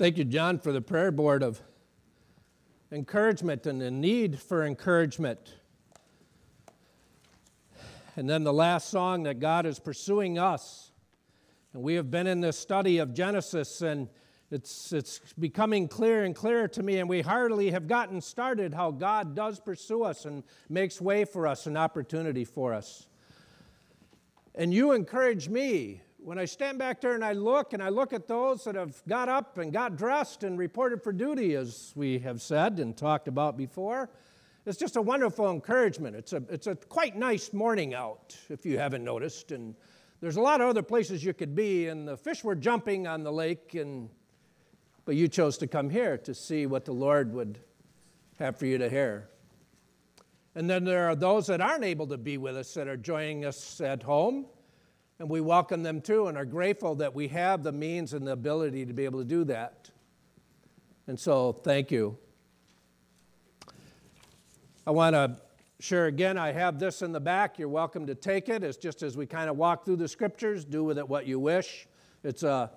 Thank you, John, for the prayer board of encouragement and the need for encouragement. And then the last song that God is pursuing us. And we have been in this study of Genesis, and it's, it's becoming clearer and clearer to me, and we hardly have gotten started how God does pursue us and makes way for us and opportunity for us. And you encourage me when I stand back there and I look and I look at those that have got up and got dressed and reported for duty, as we have said and talked about before, it's just a wonderful encouragement. It's a, it's a quite nice morning out, if you haven't noticed. And there's a lot of other places you could be, and the fish were jumping on the lake, and, but you chose to come here to see what the Lord would have for you to hear. And then there are those that aren't able to be with us that are joining us at home and we welcome them too and are grateful that we have the means and the ability to be able to do that. And so, thank you. I want to share again, I have this in the back. You're welcome to take it. It's just as we kind of walk through the scriptures, do with it what you wish. It's a,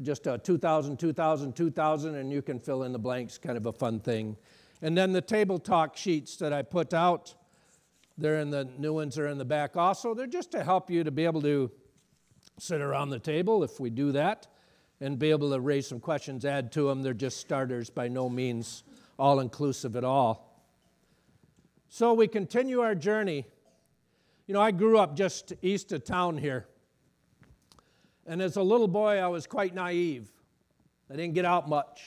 just a 2000, 2000, 2000, and you can fill in the blanks, kind of a fun thing. And then the table talk sheets that I put out, they're in the new ones are in the back also. They're just to help you to be able to sit around the table if we do that and be able to raise some questions, add to them. They're just starters, by no means all inclusive at all. So we continue our journey. You know, I grew up just east of town here. And as a little boy, I was quite naive. I didn't get out much.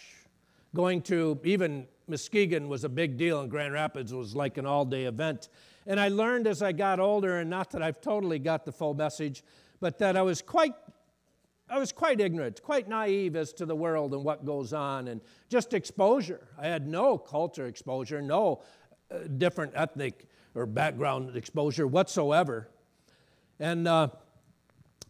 Going to even Muskegon was a big deal, and Grand Rapids was like an all day event. And I learned as I got older, and not that I've totally got the full message, but that I was quite I was quite ignorant, quite naive as to the world and what goes on, and just exposure. I had no culture exposure, no uh, different ethnic or background exposure whatsoever. And uh,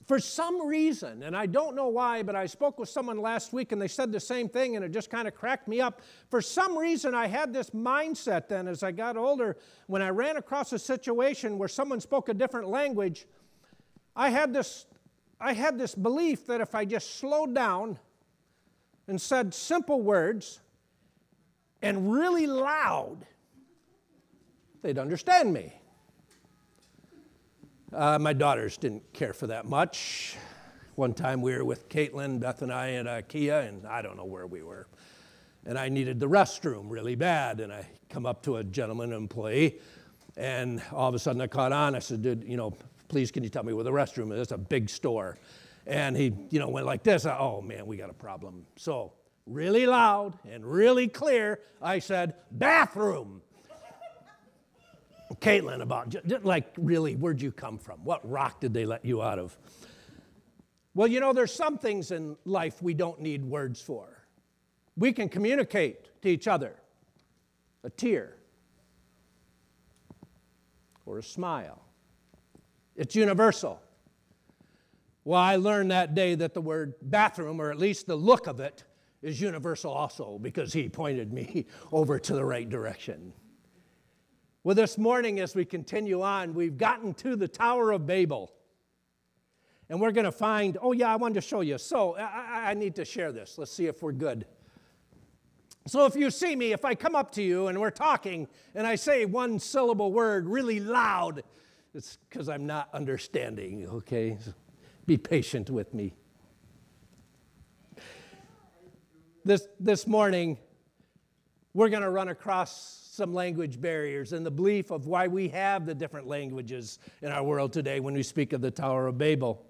for some reason, and I don't know why, but I spoke with someone last week and they said the same thing, and it just kind of cracked me up. For some reason, I had this mindset then as I got older, when I ran across a situation where someone spoke a different language I had this, I had this belief that if I just slowed down and said simple words and really loud, they'd understand me. Uh, my daughters didn't care for that much. One time we were with Caitlin, Beth, and I at IKEA, and I don't know where we were. And I needed the restroom really bad. And I come up to a gentleman employee, and all of a sudden I caught on. I said, Dude, you know, please can you tell me where the restroom is? It's a big store. And he, you know, went like this. Oh man, we got a problem. So really loud and really clear, I said, bathroom. Caitlin, about like really, where'd you come from? What rock did they let you out of? Well, you know, there's some things in life we don't need words for. We can communicate to each other a tear or a smile it's universal. Well, I learned that day that the word bathroom, or at least the look of it, is universal also because he pointed me over to the right direction. Well, this morning, as we continue on, we've gotten to the Tower of Babel. And we're going to find, oh, yeah, I wanted to show you. So I, I need to share this. Let's see if we're good. So if you see me, if I come up to you and we're talking and I say one syllable word really loud, it's because I'm not understanding, okay? Be patient with me. This, this morning, we're going to run across some language barriers and the belief of why we have the different languages in our world today when we speak of the Tower of Babel.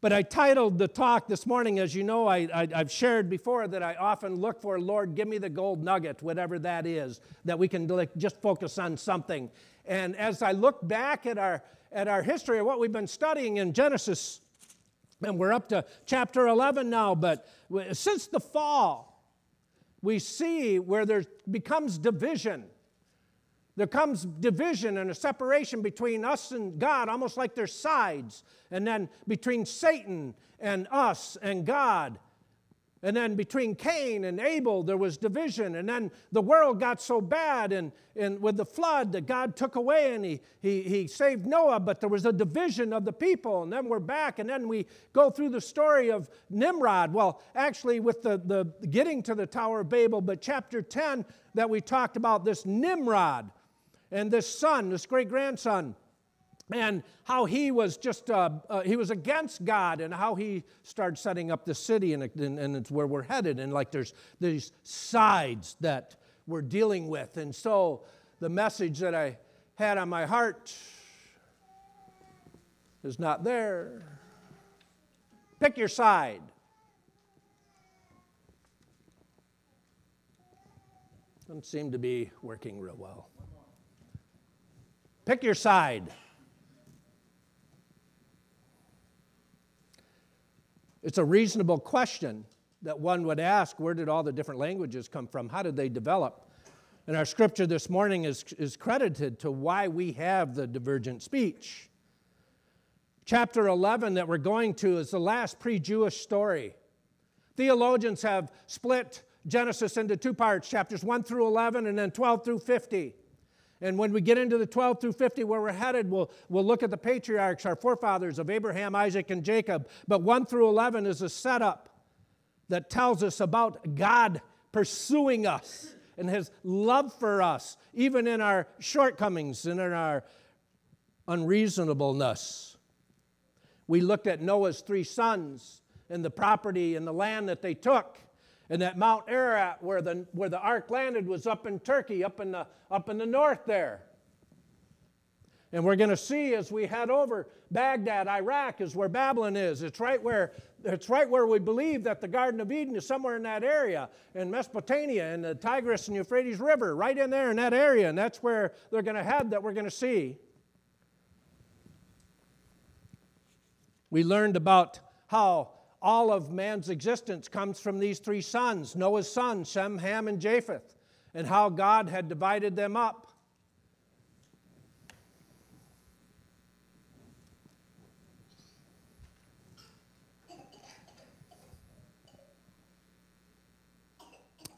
But I titled the talk this morning, as you know, I, I, have shared before that I often look for, Lord, give me the gold nugget, whatever that is, that we can just focus on something. And as I look back at our, at our history of what we've been studying in Genesis, and we're up to chapter 11 now, but since the fall, we see where there becomes division. There comes division and a separation between us and God, almost like there's sides, and then between Satan and us and God. And then between Cain and Abel, there was division. And then the world got so bad, and, and with the flood that God took away, and he, he, he saved Noah, but there was a division of the people. And then we're back, and then we go through the story of Nimrod. Well, actually, with the, the getting to the Tower of Babel, but chapter 10 that we talked about this Nimrod and this son, this great grandson and how he was just uh, uh, he was against god and how he started setting up the city and, and, and, it's where we're headed. And like there's these sides that we're dealing with. And so the message that i had on my heart is not there. Pick your side. Doesn't seem to be working real well. Pick your side It's a reasonable question that one would ask where did all the different languages come from? How did they develop? And our scripture this morning is, is credited to why we have the divergent speech. Chapter 11 that we're going to is the last pre Jewish story. Theologians have split Genesis into two parts chapters 1 through 11 and then 12 through 50. And when we get into the 12 through 50, where we're headed, we'll, we'll look at the patriarchs, our forefathers of Abraham, Isaac, and Jacob. But 1 through 11 is a setup that tells us about God pursuing us and his love for us, even in our shortcomings and in our unreasonableness. We looked at Noah's three sons and the property and the land that they took. And that Mount Ararat, where the, where the ark landed, was up in Turkey, up in the, up in the north there. And we're going to see as we head over Baghdad, Iraq, is where Babylon is. It's right where, it's right where we believe that the Garden of Eden is somewhere in that area, in Mesopotamia, in the Tigris and Euphrates River, right in there in that area. And that's where they're going to head that we're going to see. We learned about how all of man's existence comes from these three sons Noah's sons, Shem, Ham, and Japheth, and how God had divided them up.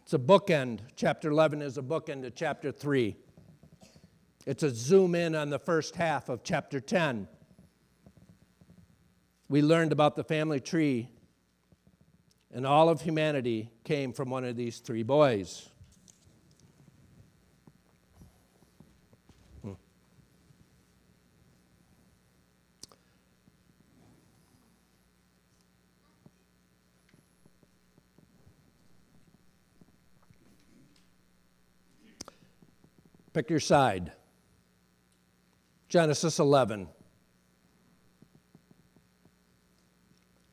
It's a bookend. Chapter 11 is a bookend to chapter 3. It's a zoom in on the first half of chapter 10. We learned about the family tree and all of humanity came from one of these three boys. Hmm. Pick your side. Genesis 11.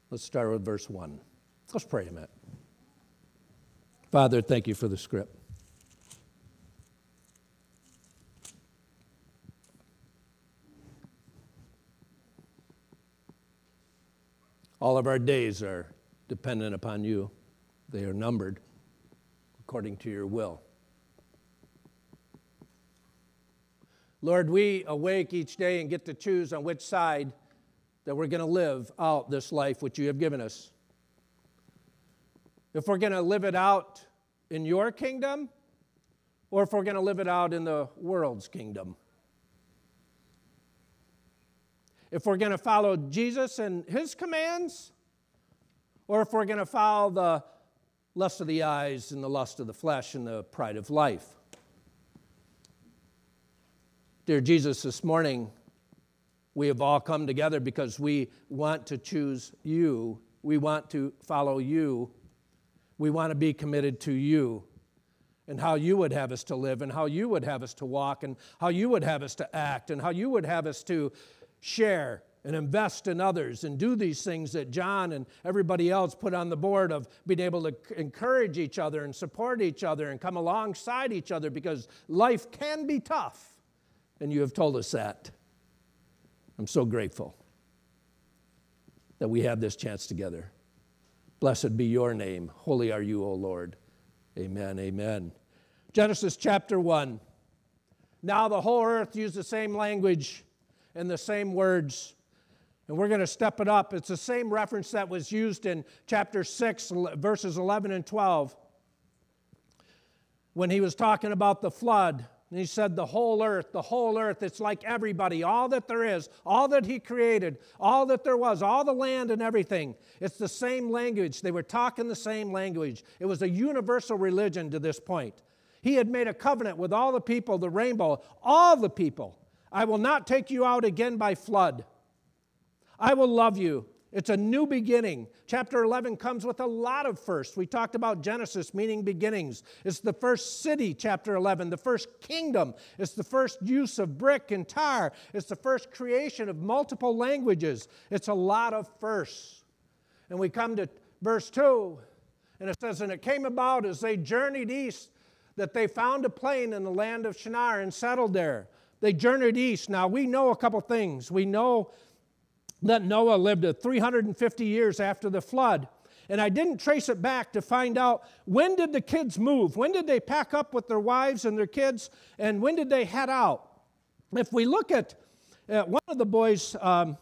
Let's start with verse 1. Let's pray a minute. Father, thank you for the script. All of our days are dependent upon you. They are numbered according to your will. Lord, we awake each day and get to choose on which side that we're going to live out this life which you have given us if we're going to live it out in your kingdom or if we're going to live it out in the world's kingdom. If we're going to follow Jesus and his commands, or if we're going to follow the lust of the eyes and the lust of the flesh and the pride of life. Dear Jesus, this morning we have all come together because we want to choose you. We want to follow you we want to be committed to you and how you would have us to live and how you would have us to walk and how you would have us to act and how you would have us to share and invest in others and do these things that John and everybody else put on the board of being able to encourage each other and support each other and come alongside each other because life can be tough. And you have told us that. I'm so grateful that we have this chance together. Blessed be your name. Holy are you, O Lord. Amen. Amen. Genesis chapter 1. Now the whole earth used the same language and the same words. And we're going to step it up. It's the same reference that was used in chapter 6, verses 11 and 12, when he was talking about the flood. And he said, The whole earth, the whole earth, it's like everybody, all that there is, all that he created, all that there was, all the land and everything. It's the same language. They were talking the same language. It was a universal religion to this point. He had made a covenant with all the people, the rainbow, all the people. I will not take you out again by flood. I will love you. It's a new beginning. Chapter 11 comes with a lot of firsts. We talked about Genesis, meaning beginnings. It's the first city, chapter 11, the first kingdom. It's the first use of brick and tar. It's the first creation of multiple languages. It's a lot of firsts. And we come to verse 2, and it says, And it came about as they journeyed east that they found a plain in the land of Shinar and settled there. They journeyed east. Now, we know a couple things. We know that Noah lived 350 years after the flood. And I didn't trace it back to find out when did the kids move? When did they pack up with their wives and their kids? And when did they head out? If we look at, at one of the boys' um,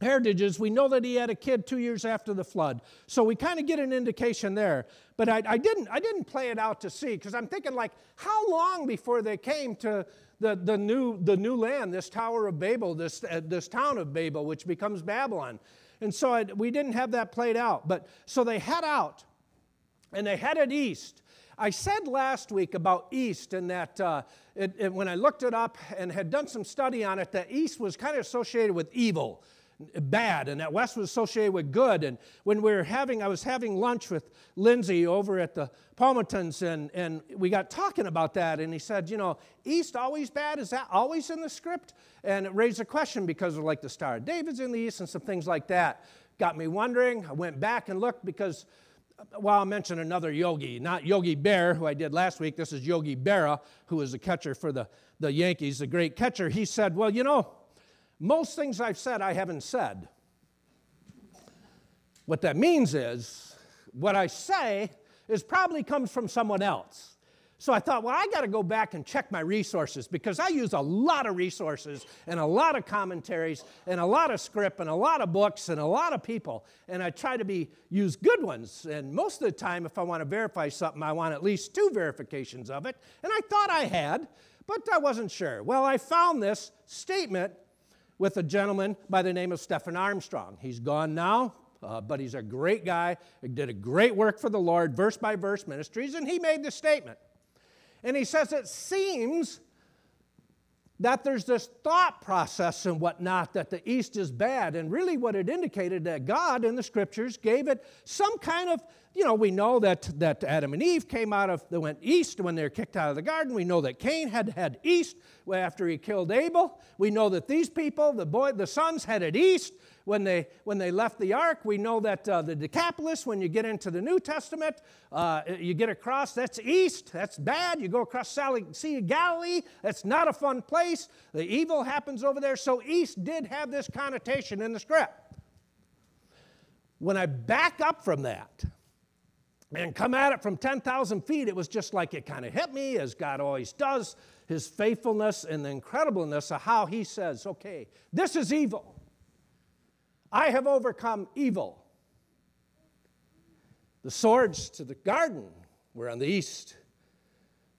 heritages, we know that he had a kid two years after the flood. So we kind of get an indication there. But I, I, didn't, I didn't play it out to see because I'm thinking, like, how long before they came to the, the, new, the new land, this Tower of Babel, this, uh, this town of Babel, which becomes Babylon. And so we didn't have that played out. But so they head out and they headed east. I said last week about east and that uh, it, it, when I looked it up and had done some study on it, that east was kind of associated with evil bad and that west was associated with good and when we were having i was having lunch with lindsay over at the palmertons and, and we got talking about that and he said you know east always bad is that always in the script and it raised a question because of like the star of david's in the east and some things like that got me wondering i went back and looked because uh, well, I'll mention another yogi, not Yogi Bear, who I did last week. This is Yogi Berra, who is a catcher for the, the Yankees, the great catcher. He said, Well, you know, most things I've said, I haven't said. What that means is, what I say is probably comes from someone else. So I thought, well, I got to go back and check my resources because I use a lot of resources and a lot of commentaries and a lot of script and a lot of books and a lot of people. And I try to be use good ones. And most of the time, if I want to verify something, I want at least two verifications of it. And I thought I had, but I wasn't sure. Well, I found this statement with a gentleman by the name of Stephen Armstrong. He's gone now, uh, but he's a great guy. He did a great work for the Lord, verse by verse ministries, and he made this statement. And he says, It seems that there's this thought process and whatnot that the East is bad. And really, what it indicated that God in the scriptures gave it some kind of, you know, we know that, that Adam and Eve came out of, they went east when they were kicked out of the garden. We know that Cain had head east after he killed Abel. We know that these people, the boy, the sons headed east when they, when they left the ark. We know that uh, the Decapolis, when you get into the New Testament, uh, you get across, that's east, that's bad. You go across Sea of Galilee, that's not a fun place. The evil happens over there. So east did have this connotation in the script. When I back up from that, and come at it from 10,000 feet, it was just like it kind of hit me, as God always does, his faithfulness and the incredibleness of how he says, okay, this is evil. I have overcome evil. The swords to the garden were on the east.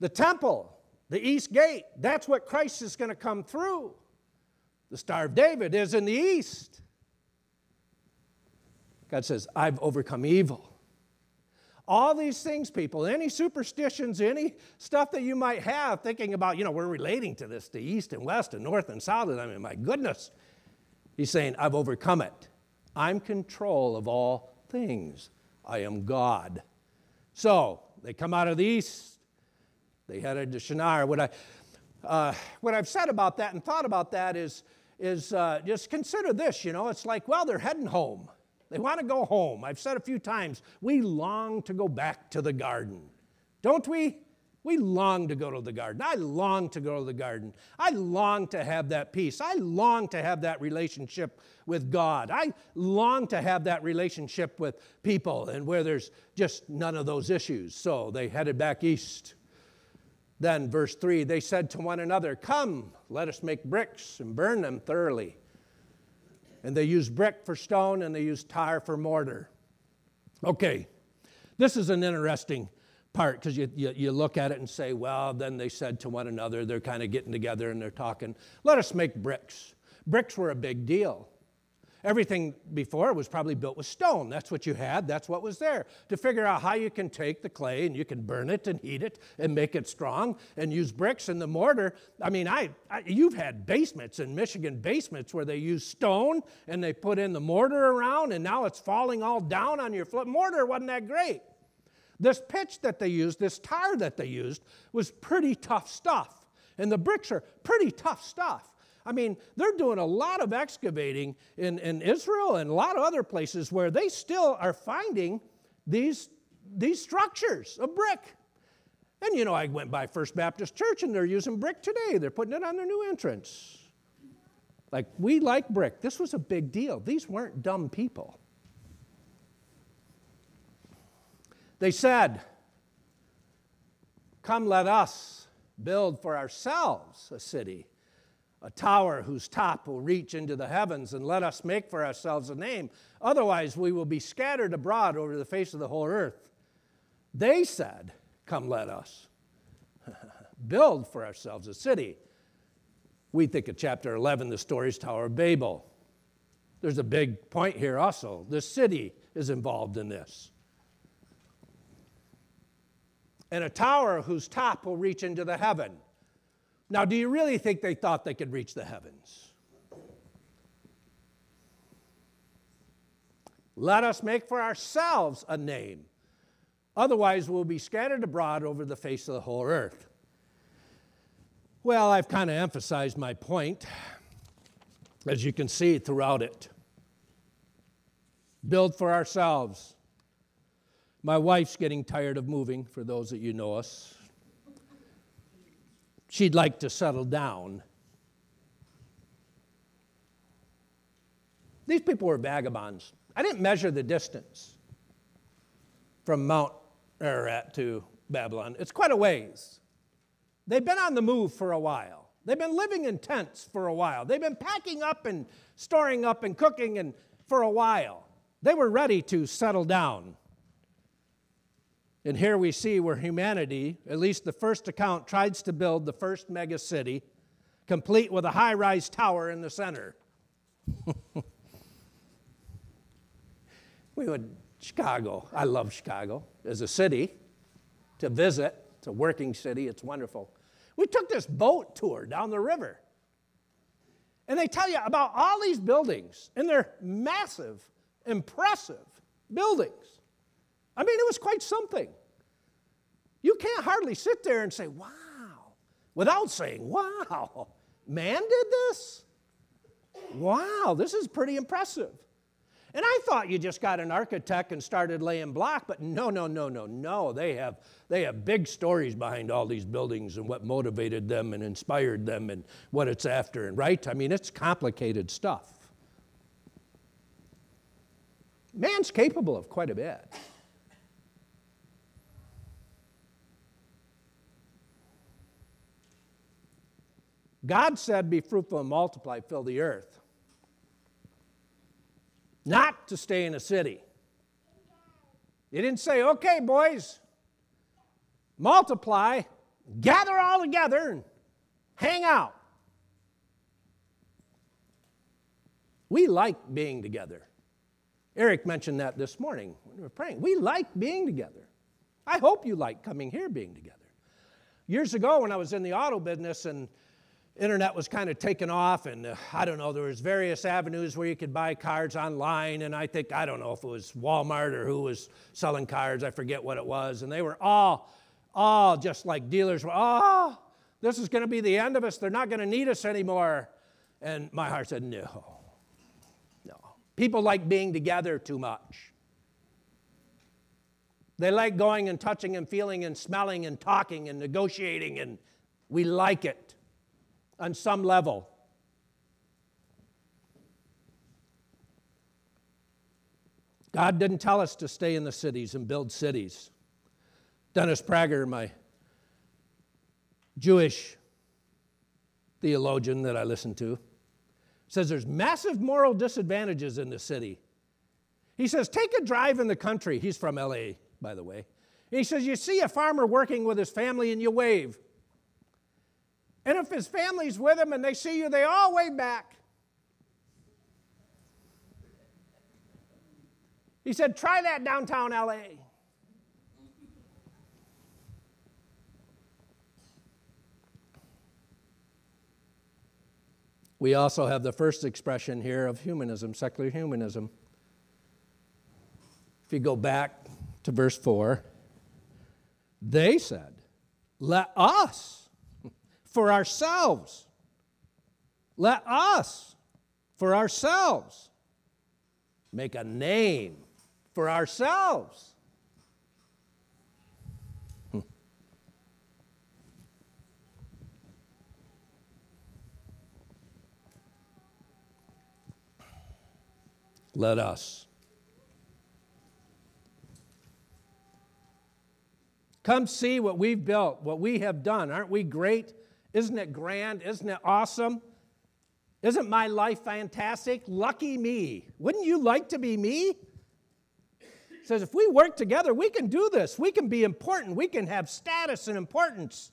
The temple, the east gate, that's what Christ is going to come through. The Star of David is in the east. God says, I've overcome evil. All these things, people, any superstitions, any stuff that you might have thinking about, you know, we're relating to this, the east and west and north and south. And I mean, my goodness. He's saying, I've overcome it. I'm control of all things. I am God. So they come out of the east. They headed to Shinar. What, I, uh, what I've said about that and thought about that is, is uh, just consider this, you know, it's like, well, they're heading home. They want to go home. I've said a few times, we long to go back to the garden. Don't we? We long to go to the garden. I long to go to the garden. I long to have that peace. I long to have that relationship with God. I long to have that relationship with people and where there's just none of those issues. So they headed back east. Then, verse 3 they said to one another, Come, let us make bricks and burn them thoroughly. And they used brick for stone and they used tar for mortar. Okay, this is an interesting part because you, you, you, look at it and say, well, then they said to one another, they're kind of getting together and they're talking, let us make bricks. Bricks were a big deal. Everything before was probably built with stone. That's what you had, that's what was there. To figure out how you can take the clay and you can burn it and heat it and make it strong and use bricks and the mortar. I mean, I, I you've had basements in Michigan, basements where they use stone and they put in the mortar around and now it's falling all down on your foot. Mortar wasn't that great. This pitch that they used, this tar that they used, was pretty tough stuff. And the bricks are pretty tough stuff. I mean, they're doing a lot of excavating in, in Israel and a lot of other places where they still are finding these, these structures of brick. And you know, I went by First Baptist Church and they're using brick today. They're putting it on their new entrance. Like, we like brick. This was a big deal. These weren't dumb people. They said, Come, let us build for ourselves a city, a tower whose top will reach into the heavens, and let us make for ourselves a name. Otherwise, we will be scattered abroad over the face of the whole earth. They said, Come, let us build for ourselves a city. We think of chapter 11, the stories Tower of Babel. There's a big point here also. The city is involved in this and a tower whose top will reach into the heaven. Now, do you really think they thought they could reach the heavens? Let us make for ourselves a name. Otherwise, we'll be scattered abroad over the face of the whole earth. Well, I've kind of emphasized my point, as you can see throughout it. Build for ourselves my wife's getting tired of moving, for those that you know us. She'd like to settle down. These people were vagabonds. I didn't measure the distance from Mount Ararat to Babylon. It's quite a ways. They've been on the move for a while. They've been living in tents for a while. They've been packing up and storing up and cooking and for a while. They were ready to settle down. And here we see where humanity, at least the first account, tries to build the first mega city, complete with a high rise tower in the center. we went Chicago. I love Chicago as a city to visit. It's a working city, it's wonderful. We took this boat tour down the river. And they tell you about all these buildings, and they're massive, impressive buildings. I mean, it was quite something. You can't hardly sit there and say, wow, without saying, wow, man did this? Wow, this is pretty impressive. And I thought you just got an architect and started laying block, but no, no, no, no, no. They have, they have big stories behind all these buildings and what motivated them and inspired them and what it's after, and right? I mean, it's complicated stuff. Man's capable of quite a bit. God said, Be fruitful and multiply, fill the earth. Not to stay in a city. He didn't say, Okay, boys, multiply, gather all together, and hang out. We like being together. Eric mentioned that this morning when we were praying. We like being together. I hope you like coming here being together. Years ago, when I was in the auto business and internet was kind of taken off and uh, i don't know there was various avenues where you could buy cards online and i think i don't know if it was walmart or who was selling cards i forget what it was and they were all all just like dealers were oh this is going to be the end of us. They're not going to need us anymore. And my heart said no no. People like being together too much. They like going and touching and feeling and smelling and talking and negotiating and we like it on some level. God didn't tell us to stay in the cities and build cities. Dennis Prager, my Jewish theologian that I listen to, says there's massive moral disadvantages in the city. He says, take a drive in the country. He's from LA, by the way. And he says, you see a farmer working with his family and you wave. And if his family's with him and they see you, they all wave back. He said, try that downtown LA. We also have the first expression here of humanism, secular humanism. If you go back to verse 4, they said, Let us, for ourselves, let us, for ourselves, make a name for ourselves. Let us. Come see what we've built, what we have done. Aren't we great? Isn't it grand? Isn't it awesome? Isn't my life fantastic? Lucky me. Wouldn't you like to be me? says if we work together, we can do this. We can be important. We can have status and importance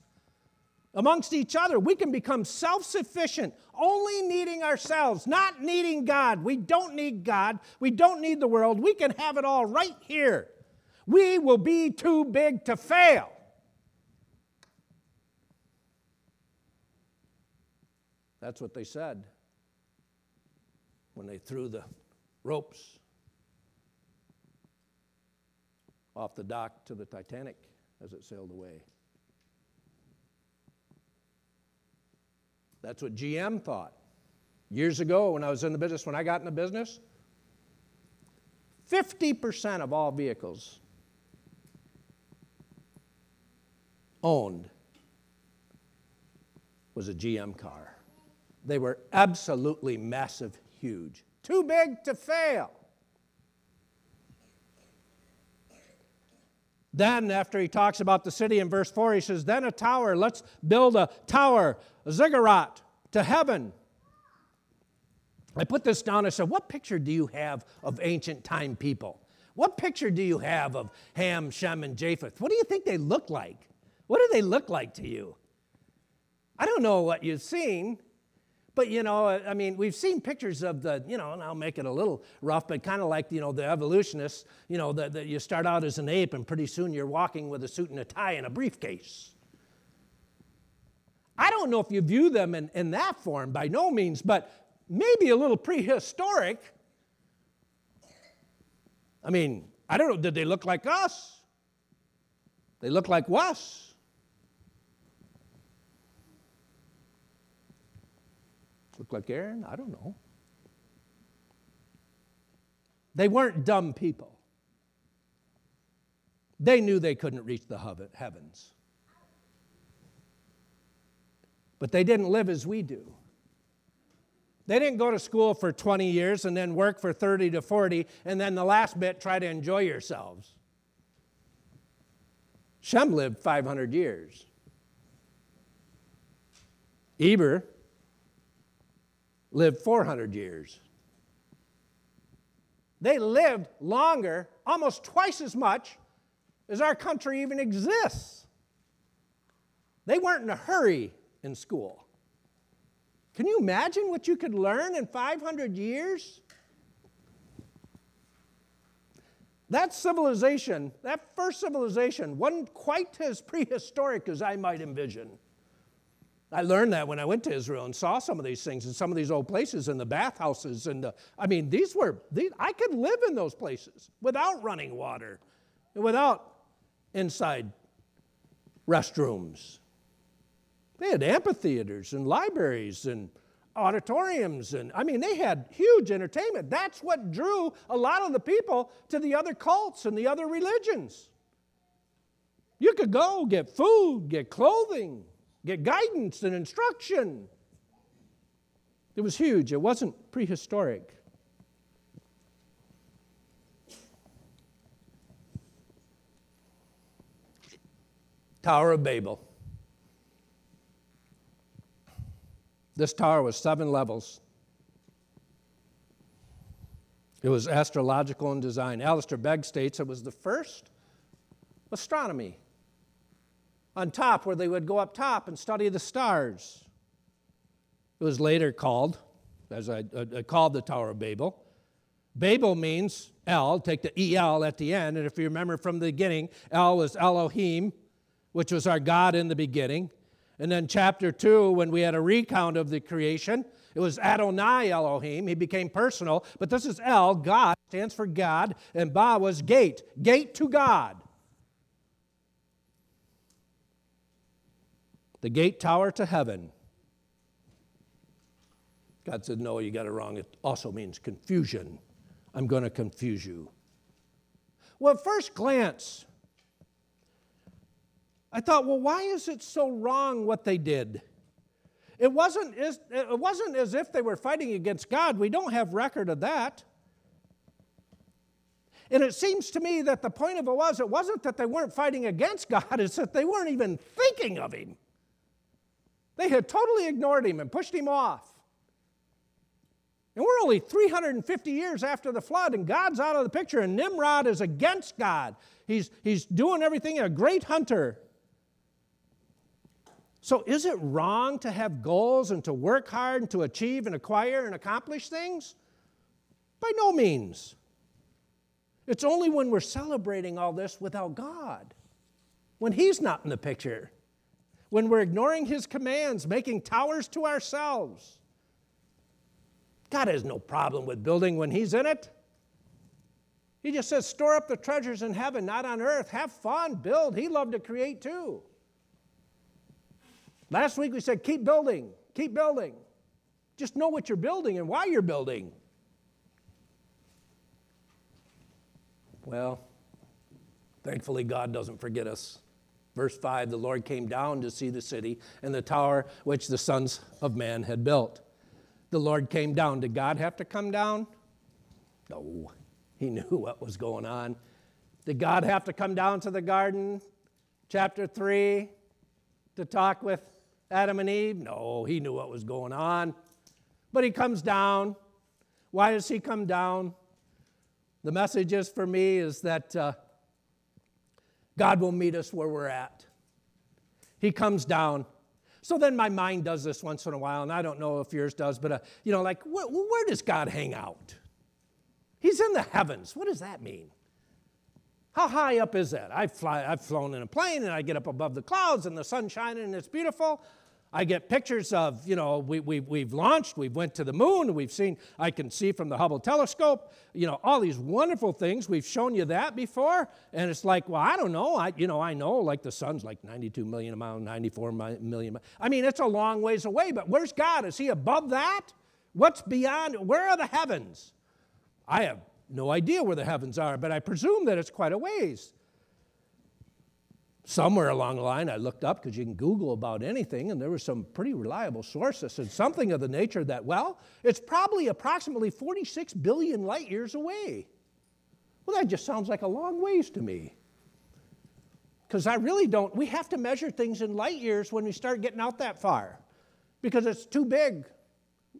amongst each other. We can become self sufficient, only needing ourselves, not needing God. We don't need God. We don't need the world. We can have it all right here. We will be too big to fail. That's what they said when they threw the ropes off the dock to the Titanic as it sailed away. That's what GM thought. Years ago, when I was in the business, when I got in the business, 50% of all vehicles owned was a GM car. They were absolutely massive, huge. Too big to fail. Then, after he talks about the city in verse 4, he says, Then a tower, let's build a tower, a ziggurat to heaven. I put this down. I said, What picture do you have of ancient time people? What picture do you have of Ham, Shem, and Japheth? What do you think they look like? What do they look like to you? I don't know what you've seen, but you know, I mean, we've seen pictures of the, you know, and I'll make it a little rough, but kind of like, you know, the evolutionists, you know, that you start out as an ape and pretty soon you're walking with a suit and a tie and a briefcase. I don't know if you view them in, in that form, by no means, but maybe a little prehistoric. I mean, I don't know, did they look like us? They look like us. Look like Aaron? I don't know. They weren't dumb people. They knew they couldn't reach the heavens. But they didn't live as we do. They didn't go to school for 20 years and then work for 30 to 40 and then the last bit try to enjoy yourselves. Shem lived 500 years. Eber lived 400 years. They lived longer, almost twice as much as our country even exists. They weren't in a hurry in school. Can you imagine what you could learn in 500 years? That civilization, that first civilization, wasn't quite as prehistoric as I might envision. I learned that when I went to Israel and saw some of these things and some of these old places and the bathhouses and the, I mean these were these, I could live in those places without running water, and without inside restrooms. They had amphitheaters and libraries and auditoriums and I mean they had huge entertainment. That's what drew a lot of the people to the other cults and the other religions. You could go get food, get clothing, get guidance and instruction. It was huge, it wasn't prehistoric. Tower of Babel. This tower was seven levels. It was astrological in design. Alistair Begg states it was the first astronomy on top, where they would go up top and study the stars. It was later called, as I, I called the Tower of Babel. Babel means El, take the EL at the end, and if you remember from the beginning, El was Elohim, which was our God in the beginning. And then chapter 2, when we had a recount of the creation, it was Adonai Elohim. He became personal. But this is El, God, stands for God, and Ba was gate, gate to God. The gate tower to heaven. God said, No, you got it wrong. It also means confusion. I'm going to confuse you. Well, at first glance, I thought, well, why is it so wrong what they did? It wasn't, it wasn't as if they were fighting against God. We don't have record of that. And it seems to me that the point of it was, it wasn't that they weren't fighting against God, it's that they weren't even thinking of Him. They had totally ignored Him and pushed Him off. And we're only 350 years after the flood, and God's out of the picture, and Nimrod is against God. He's, he's doing everything, a great hunter. So, is it wrong to have goals and to work hard and to achieve and acquire and accomplish things? By no means. It's only when we're celebrating all this without God, when He's not in the picture, when we're ignoring His commands, making towers to ourselves God has no problem with building when He's in it. He just says, store up the treasures in heaven, not on earth. Have fun, build. He loved to create too. Last week we said, keep building, keep building. Just know what you're building and why you're building. Well, thankfully, God doesn't forget us. Verse 5 the Lord came down to see the city and the tower which the sons of man had built the Lord came down. Did God have to come down? No. He knew what was going on. Did God have to come down to the garden, chapter 3, to talk with Adam and Eve? No, he knew what was going on. But he comes down. Why does he come down? The message is for me is that uh, God will meet us where we're at. He comes down. So then my mind does this once in a while, and I don't know if yours does, but uh, you know, like, wh- where does God hang out? He's in the heavens. What does that mean? How high up is that? I fly, I've flown in a plane and I get up above the clouds and the sun's shining and it's beautiful. I get pictures of, you know, we, we, we've launched, we've went to the moon, we've seen, I can see from the Hubble telescope, you know, all these wonderful things. We've shown you that before. And it's like, well, I don't know. I, you know, I know like the sun's like 92 million a mile, 94 million. I mean, it's a long ways away, but where's God? Is he above that? What's beyond? Where are the heavens? I have no idea where the heavens are, but I presume that it's quite a ways somewhere along the line, I looked up because you can Google about anything, and there were some pretty reliable sources and something of the nature that, well, it's probably approximately 46 billion light years away. Well, that just sounds like a long ways to me. Because I really don't, we have to measure things in light years when we start getting out that far because it's too big.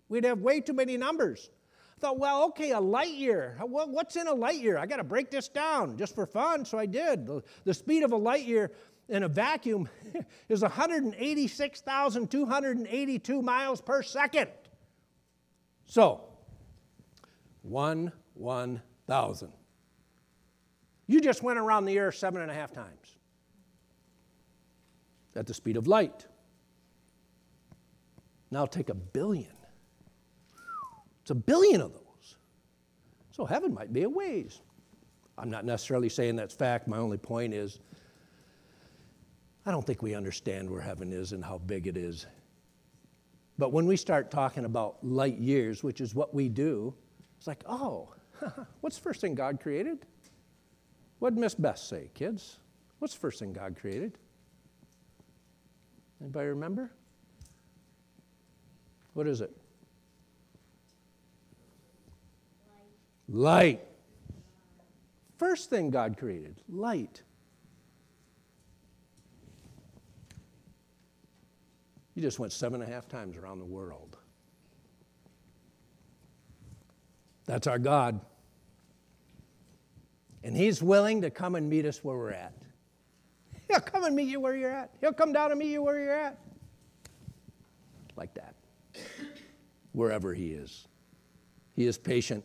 We'd have way too many numbers. Thought, well, okay, a light year. What's in a light year? I got to break this down just for fun, so I did. The, the speed of a light year in a vacuum is 186,282 miles per second. So, one, one thousand. You just went around the earth seven and a half times at the speed of light. Now take a billion it's a billion of those. So heaven might be a ways. I'm not necessarily saying that's fact. My only point is I don't think we understand where heaven is and how big it is. But when we start talking about light years, which is what we do, it's like, oh, what's the first thing God created? What did Miss Beth say, kids? What's the first thing God created? Anybody remember? What is it? Light. First thing God created, light. You just went seven and a half times around the world. That's our God. And He's willing to come and meet us where we're at. He'll come and meet you where you're at. He'll come down and meet you where you're at. Like that. Wherever He is. He is patient.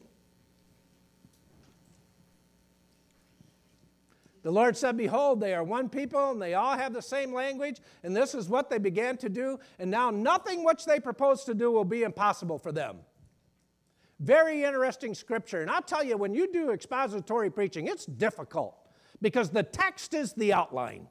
The Lord said, Behold, they are one people, and they all have the same language, and this is what they began to do, and now nothing which they propose to do will be impossible for them. Very interesting scripture. And I'll tell you, when you do expository preaching, it's difficult because the text is the outline.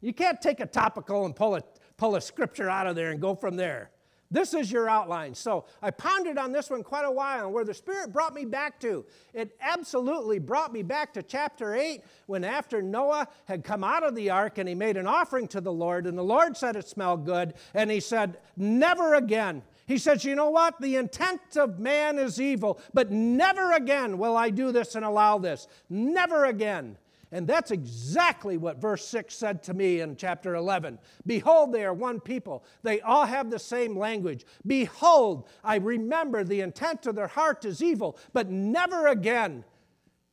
You can't take a topical and pull a, pull a scripture out of there and go from there. This is your outline. So I pondered on this one quite a while, and where the Spirit brought me back to, it absolutely brought me back to chapter 8 when after Noah had come out of the ark and he made an offering to the Lord, and the Lord said it smelled good, and he said, Never again. He says, You know what? The intent of man is evil, but never again will I do this and allow this. Never again. And that's exactly what verse 6 said to me in chapter 11. Behold, they are one people. They all have the same language. Behold, I remember the intent of their heart is evil, but never again.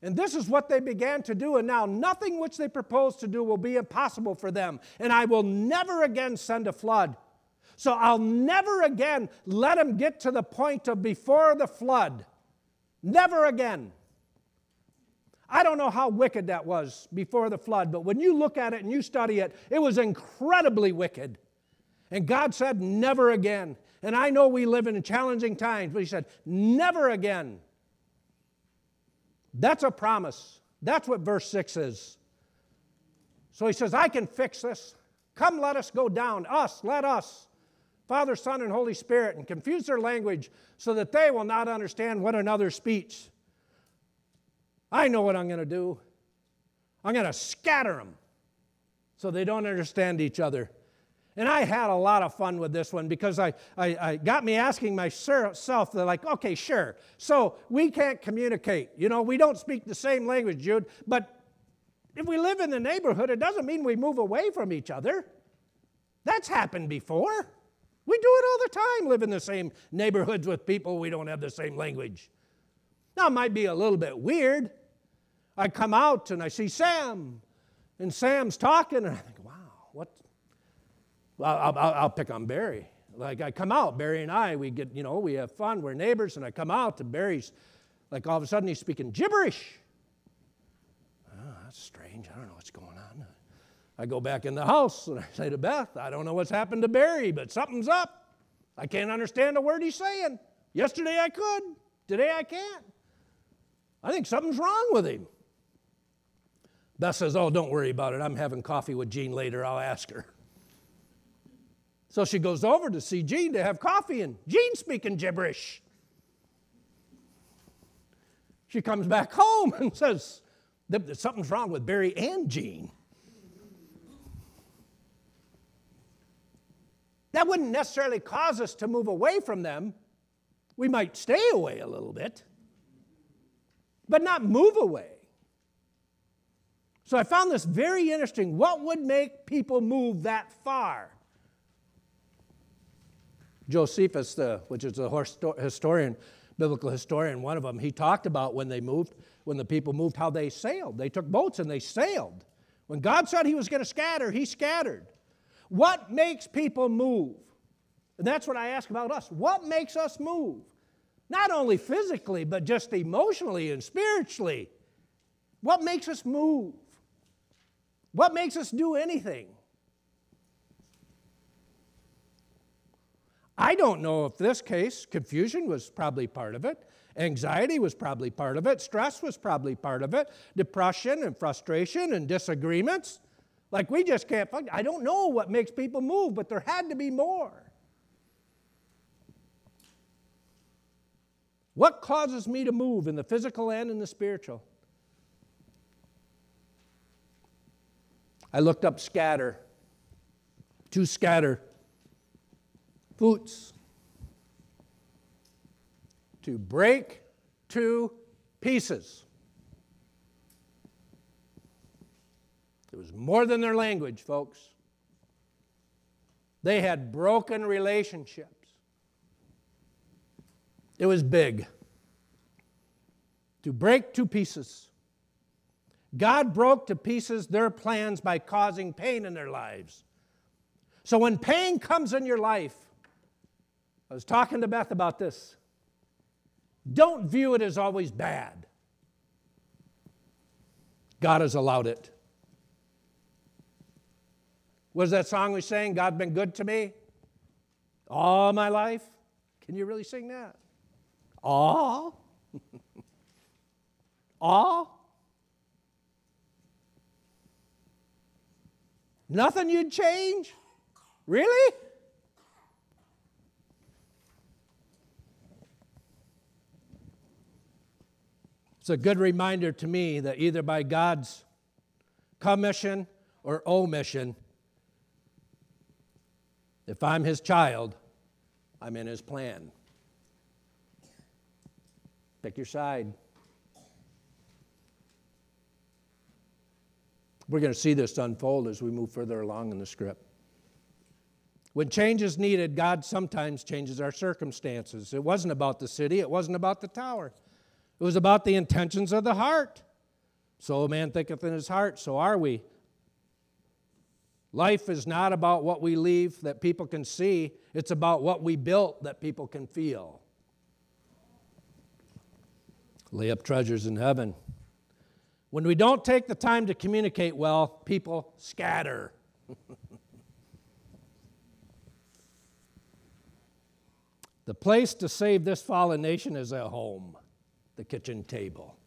And this is what they began to do, and now nothing which they propose to do will be impossible for them. And I will never again send a flood. So I'll never again let them get to the point of before the flood. Never again. I don't know how wicked that was before the flood, but when you look at it and you study it, it was incredibly wicked. And God said, never again. And I know we live in challenging times, but He said, never again. That's a promise. That's what verse 6 is. So He says, I can fix this. Come, let us go down. Us, let us. Father, Son, and Holy Spirit, and confuse their language so that they will not understand one another's speech. I know what I'm going to do. I'm going to scatter them so they don't understand each other. And I had a lot of fun with this one because I, I, I, got me asking myself, they're like, okay, sure. So we can't communicate. You know, we don't speak the same language, Jude, but if we live in the neighborhood, it doesn't mean we move away from each other. That's happened before. We do it all the time, live in the same neighborhoods with people we don't have the same language. Now, it might be a little bit weird, I come out and I see Sam, and Sam's talking, and I think, wow, what? Well, I'll, I'll, I'll, pick on Barry. Like I come out, Barry and I, we get, you know, we have fun, we're neighbors, and I come out, and Barry's like all of a sudden he's speaking gibberish. Oh, that's strange. I don't know what's going on. I go back in the house and I say to Beth, I don't know what's happened to Barry, but something's up. I can't understand a word he's saying. Yesterday I could, today I can't. I think something's wrong with him. Beth says, Oh, don't worry about it. I'm having coffee with Jean later. I'll ask her. So she goes over to see Jean to have coffee, and Jean's speaking gibberish. She comes back home and says, Something's wrong with Barry and Jean. That wouldn't necessarily cause us to move away from them. We might stay away a little bit, but not move away. So I found this very interesting. What would make people move that far? Josephus, the, which is a historian, biblical historian, one of them, he talked about when they moved, when the people moved, how they sailed. They took boats and they sailed. When God said he was going to scatter, he scattered. What makes people move? And that's what I ask about us. What makes us move? Not only physically, but just emotionally and spiritually. What makes us move? What makes us do anything? I don't know if this case, confusion was probably part of it, anxiety was probably part of it, stress was probably part of it, depression and frustration and disagreements. Like we just can't, I don't know what makes people move, but there had to be more. What causes me to move in the physical and in the spiritual? I looked up scatter. To scatter. Boots. To break to pieces. It was more than their language, folks. They had broken relationships. It was big. to break to pieces. God broke to pieces their plans by causing pain in their lives. So when pain comes in your life, I was talking to Beth about this. Don't view it as always bad. God has allowed it. Was that song we sang, God's been good to me all my life? Can you really sing that? All? all? Nothing you'd change? Really? It's a good reminder to me that either by God's commission or omission, if I'm his child, I'm in his plan. Pick your side. We're going to see this unfold as we move further along in the script. When change is needed, God sometimes changes our circumstances. It wasn't about the city, it wasn't about the tower, it was about the intentions of the heart. So a man thinketh in his heart, so are we. Life is not about what we leave that people can see, it's about what we built that people can feel. Lay up treasures in heaven. When we don't take the time to communicate well, people scatter. the place to save this fallen nation is at home, the kitchen table.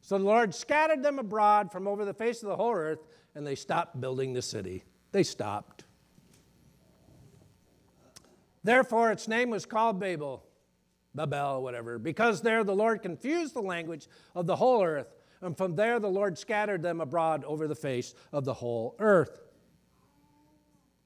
So the Lord scattered them abroad from over the face of the whole earth, and they stopped building the city. They stopped. Therefore, its name was called Babel, Babel, whatever, because there the Lord confused the language of the whole earth, and from there the Lord scattered them abroad over the face of the whole earth.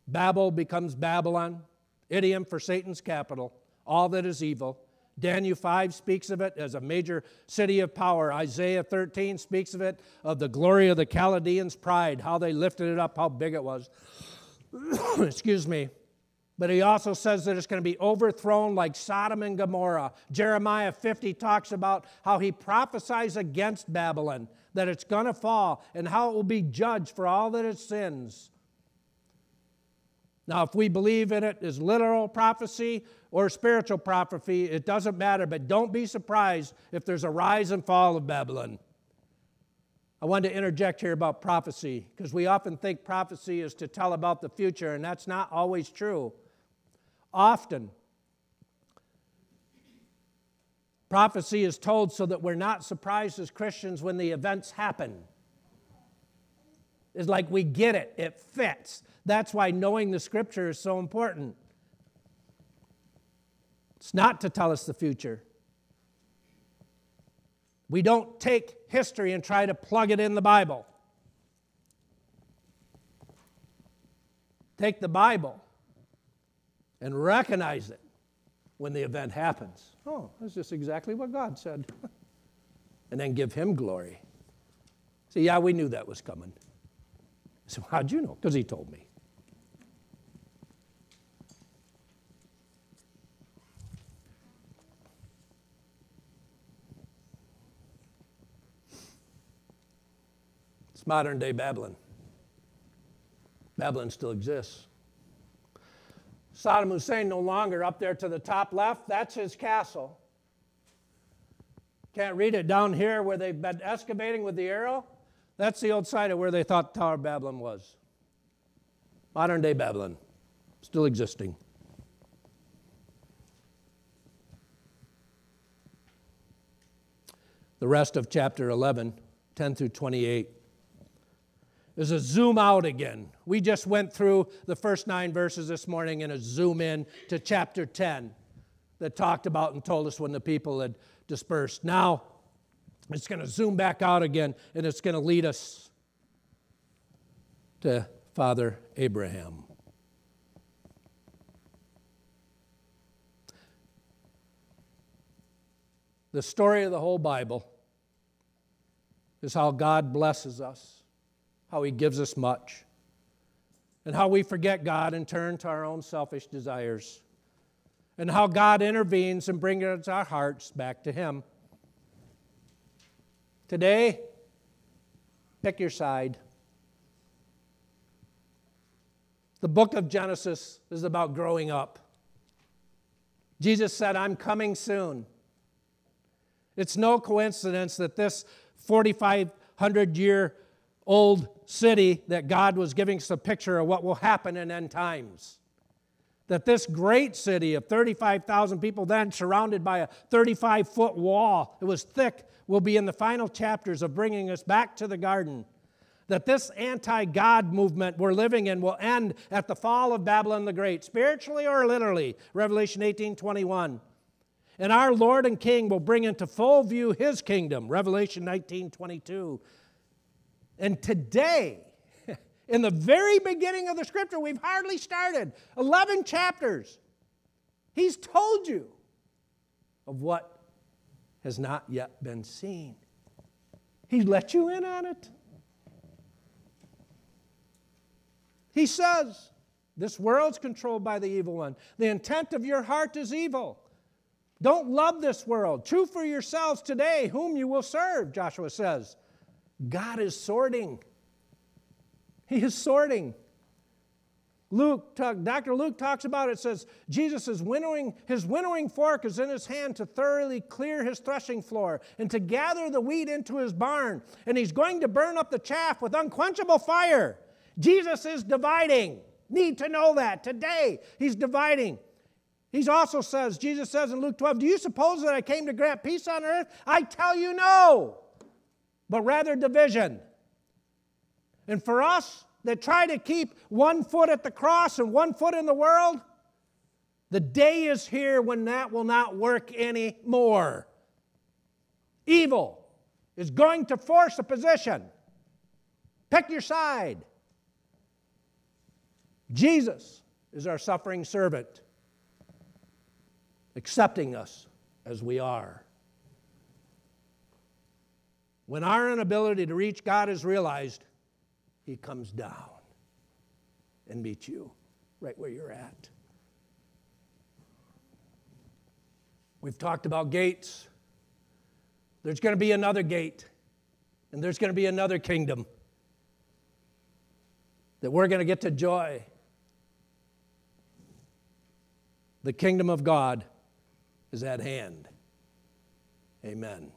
Babel becomes Babylon, idiom for Satan's capital, all that is evil. Daniel 5 speaks of it as a major city of power. Isaiah 13 speaks of it, of the glory of the Chaldeans' pride, how they lifted it up, how big it was. Excuse me. But he also says that it's going to be overthrown like Sodom and Gomorrah. Jeremiah 50 talks about how he prophesies against Babylon, that it's going to fall, and how it will be judged for all that its sins. Now, if we believe in it as literal prophecy or spiritual prophecy, it doesn't matter, but don't be surprised if there's a rise and fall of Babylon. I wanted to interject here about prophecy because we often think prophecy is to tell about the future, and that's not always true. Often, prophecy is told so that we're not surprised as Christians when the events happen. It's like we get it, it fits. That's why knowing the scripture is so important. It's not to tell us the future. We don't take history and try to plug it in the Bible. Take the Bible and recognize it when the event happens. Oh, that's just exactly what God said. and then give Him glory. See, yeah, we knew that was coming. So, how'd you know? Because He told me. It's modern day Babylon. Babylon still exists. Saddam Hussein no longer up there to the top left, that's his castle. Can't read it down here where they've been excavating with the arrow. That's the old site of where they thought Tower of Babylon was. Modern day Babylon, still existing. The rest of chapter 11, 10 through 28 is a zoom out again. We just went through the first nine verses this morning and a zoom in to chapter 10 that talked about and told us when the people had dispersed. Now it's going to zoom back out again and it's going to lead us to Father Abraham. The story of the whole Bible is how God blesses us how he gives us much. and how we forget God and turn to our own selfish desires, and how God intervenes and brings our hearts back to Him. Today, pick your side. The book of Genesis is about growing up. Jesus said, I'm coming soon. It's no coincidence that this 4,500 year old city that God was giving us a picture of what will happen in end times. That this great city of 35,000 people, then surrounded by a 35 foot wall, it was thick, will be in the final chapters of bringing us back to the garden that this anti God movement we're living in will end at the fall of Babylon the Great, spiritually or literally. Revelation 18 21. And our Lord and King will bring into full view his kingdom, Revelation 19 22. And today, in the very beginning of the scripture, we've hardly started 11 chapters. He's told you of what has not yet been seen. He's let you in on it. He says, This world's controlled by the evil one. The intent of your heart is evil. Don't love this world. Choose for yourselves today whom you will serve, Joshua says. God is sorting. He is sorting. Luke, Dr. Luke talks about it, says Jesus is winnowing, his winnowing fork is in his hand to thoroughly clear his threshing floor and to gather the wheat into his barn. And he's going to burn up the chaff with unquenchable fire. Jesus is dividing. Need to know that today. He's dividing. He also says, Jesus says in Luke 12, Do you suppose that I came to grant peace on earth? I tell you no, but rather division. And for us that try to keep one foot at the cross and one foot in the world, the day is here when that will not work anymore. Evil is going to force a position. Pick your side. Jesus is our suffering servant, accepting us as we are. When our inability to reach God is realized, He comes down and meets you right where you're at. We've talked about gates. There's going to be another gate, and there's going to be another kingdom that we're going to get to joy the kingdom of God is at hand. Amen.